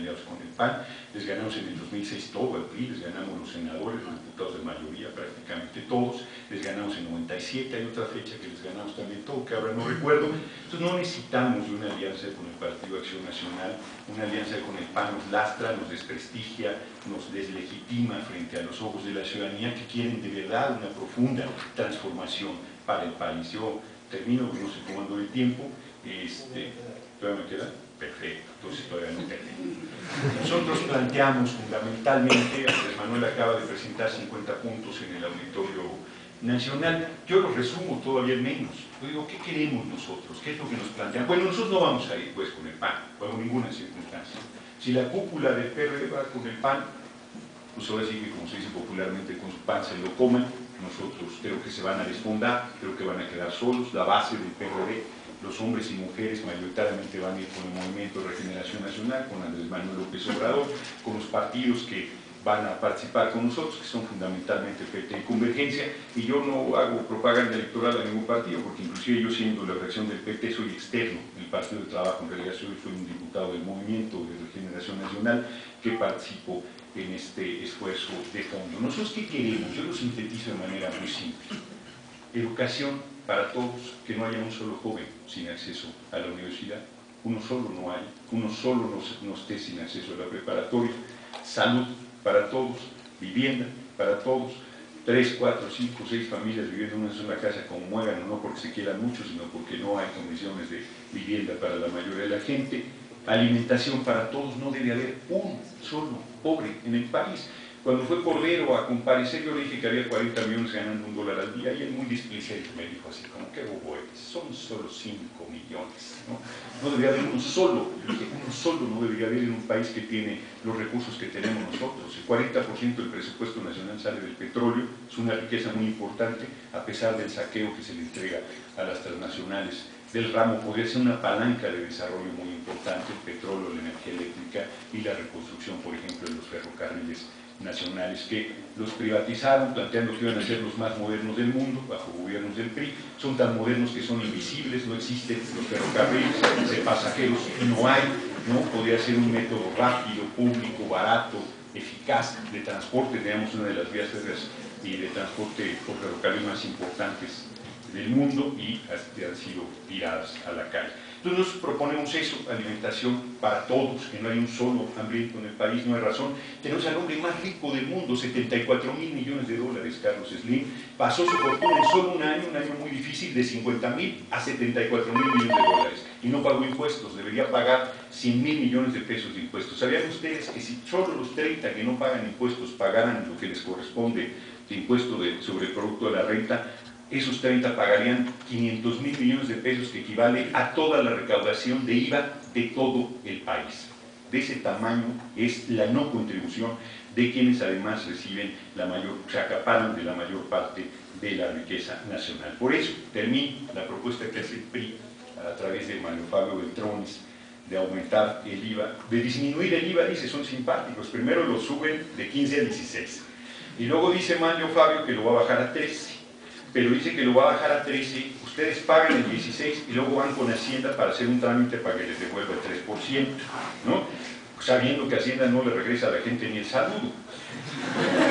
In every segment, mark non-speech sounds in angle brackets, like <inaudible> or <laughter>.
con el PAN, les ganamos en el 2006 todo al PRI, les ganamos los senadores, los diputados de mayoría, prácticamente todos, les ganamos en 97, hay otra fecha que les ganamos también todo, que ahora no recuerdo, entonces no necesitamos una alianza con el Partido Acción Nacional, una alianza con el PAN nos lastra, nos desprestigia, nos deslegitima frente a los ojos de la ciudadanía que quieren de verdad una profunda transformación para el país. Yo termino, no sé cómo ando el tiempo, este, ¿todavía me queda? Perfecto, entonces todavía no termino. Nosotros planteamos fundamentalmente, Andrés Manuel acaba de presentar 50 puntos en el auditorio nacional, yo lo resumo todavía menos. Yo digo, ¿qué queremos nosotros? ¿Qué es lo que nos plantean? Bueno, nosotros no vamos a ir pues con el PAN, bajo ninguna circunstancia. Si la cúpula del PRD va con el PAN, pues ahora sí que como se dice popularmente, con su pan se lo comen, nosotros. Creo que se van a desfondar, creo que van a quedar solos, la base del PRD, los hombres y mujeres mayoritariamente van a ir con el Movimiento de Regeneración Nacional, con Andrés Manuel López Obrador, con los partidos que van a participar con nosotros, que son fundamentalmente PT y Convergencia, y yo no hago propaganda electoral a ningún partido, porque inclusive yo siendo la fracción del PT soy externo, el Partido de Trabajo en realidad soy, soy un diputado del Movimiento de Regeneración Nacional que participo en este esfuerzo de fondo. ¿Nosotros qué queremos? Yo lo sintetizo de manera muy simple. Educación para todos, que no haya un solo joven sin acceso a la universidad, uno solo no hay, uno solo no, no esté sin acceso a la preparatoria, salud para todos, vivienda para todos, tres, cuatro, cinco, seis familias viviendo en una sola casa como muegan, no porque se quieran mucho, sino porque no hay condiciones de vivienda para la mayoría de la gente, alimentación para todos, no debe haber un solo pobre en el país. Cuando fue Cordero a comparecer, yo le dije que había 40 millones ganando un dólar al día, y él muy displicente me dijo así, como que bobo son solo 5 millones, ¿no? Debería haber uno solo, uno solo no debería haber en un país que tiene los recursos que tenemos nosotros. El 40% del presupuesto nacional sale del petróleo, es una riqueza muy importante, a pesar del saqueo que se le entrega a las transnacionales del ramo, podría ser una palanca de desarrollo muy importante, el petróleo, la energía eléctrica y la reconstrucción, por ejemplo, de los ferrocarriles nacionales que los privatizaron planteando que iban a ser los más modernos del mundo bajo gobiernos del PRI, son tan modernos que son invisibles, no existen los ferrocarriles de pasajeros, no hay, ¿no? podría ser un método rápido, público, barato, eficaz de transporte, tenemos una de las vías férreas y de transporte por ferrocarril más importantes del mundo y han sido tiradas a la calle. Entonces nos proponemos eso, alimentación para todos, que no hay un solo hambriento en el país, no hay razón. Tenemos al hombre más rico del mundo, 74 mil millones de dólares, Carlos Slim. Pasó su fortuna en solo un año, un año muy difícil, de 50 mil a 74 mil millones de dólares. Y no pagó impuestos, debería pagar 100 mil millones de pesos de impuestos. ¿Sabían ustedes que si solo los 30 que no pagan impuestos pagaran lo que les corresponde de impuesto sobre el producto de la renta, esos 30 pagarían 500 mil millones de pesos que equivale a toda la recaudación de IVA de todo el país. De ese tamaño es la no contribución de quienes además reciben la mayor, se acaparan de la mayor parte de la riqueza nacional. Por eso termino la propuesta que hace el PRI a través de Mario Fabio Beltrones de aumentar el IVA, de disminuir el IVA, dice, son simpáticos. Primero lo suben de 15 a 16. Y luego dice Mario Fabio que lo va a bajar a 13 pero dice que lo va a bajar a 13, ustedes pagan el 16 y luego van con Hacienda para hacer un trámite para que les devuelva el 3%, ¿no? sabiendo que Hacienda no le regresa a la gente ni el saludo.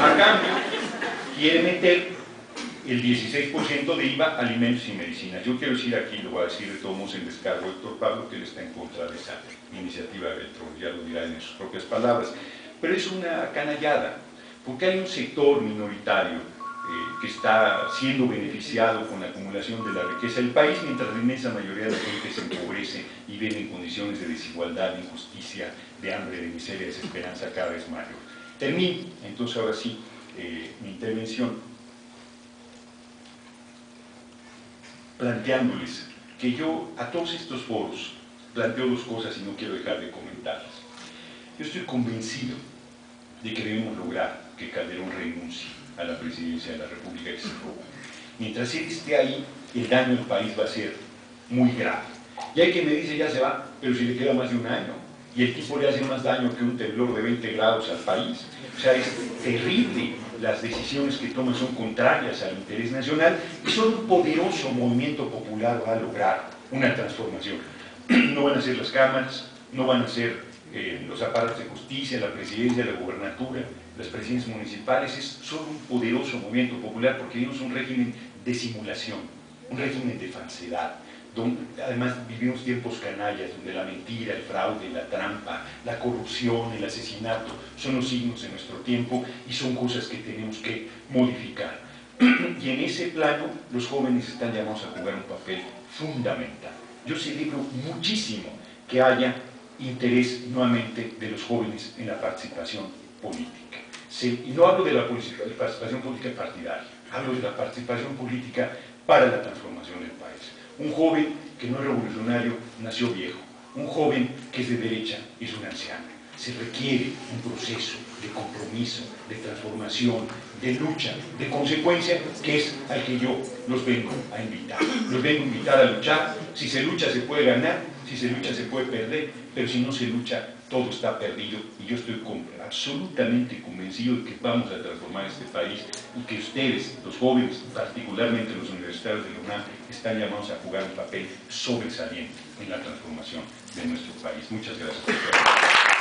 A cambio, quiere meter el 16% de IVA alimentos y medicinas. Yo quiero decir aquí, lo voy a decir de todos modos en descargo, doctor Pablo, que él está en contra de esa iniciativa de Beltrón, ya lo dirá en sus propias palabras. Pero es una canallada, porque hay un sector minoritario que está siendo beneficiado con la acumulación de la riqueza del país, mientras la inmensa mayoría de la gente se empobrece y vive en condiciones de desigualdad, de injusticia, de hambre, de miseria, de desesperanza cada vez mayor. Termino, entonces ahora sí, eh, mi intervención planteándoles que yo a todos estos foros planteo dos cosas y no quiero dejar de comentarlas. Yo estoy convencido de que debemos lograr que Calderón renuncie a la presidencia de la República que se Mientras él esté ahí, el daño al país va a ser muy grave. Y hay quien me dice, ya se va, pero si le queda más de un año, y el tipo le hace más daño que un temblor de 20 grados al país. O sea, es terrible. Las decisiones que toma son contrarias al interés nacional y solo un poderoso movimiento popular va a lograr una transformación. <clears throat> No van a ser las cámaras, no van a ser eh, los aparatos de justicia, la presidencia, la gubernatura, las presidencias municipales, es solo un poderoso movimiento popular porque vivimos un régimen de simulación, un régimen de falsedad, donde además vivimos tiempos canallas, donde la mentira, el fraude, la trampa, la corrupción, el asesinato son los signos de nuestro tiempo y son cosas que tenemos que modificar. <clears throat> Y en ese plano los jóvenes están llamados a jugar un papel fundamental. Yo celebro muchísimo que haya interés nuevamente de los jóvenes en la participación política. y no hablo de la participación política partidaria, hablo de la participación política para la transformación del país. Un joven que no es revolucionario nació viejo, un joven que es de derecha es un anciano. Se requiere un proceso de compromiso, de transformación, de lucha, de consecuencia, que es al que yo los vengo a invitar. Los vengo a invitar a luchar. Si se lucha se puede ganar, si se lucha se puede perder, pero si no se lucha todo está perdido y yo estoy absolutamente convencido de que vamos a transformar este país y que ustedes, los jóvenes, particularmente los universitarios de la UNAM, están llamados a jugar un papel sobresaliente en la transformación de nuestro país. Muchas gracias.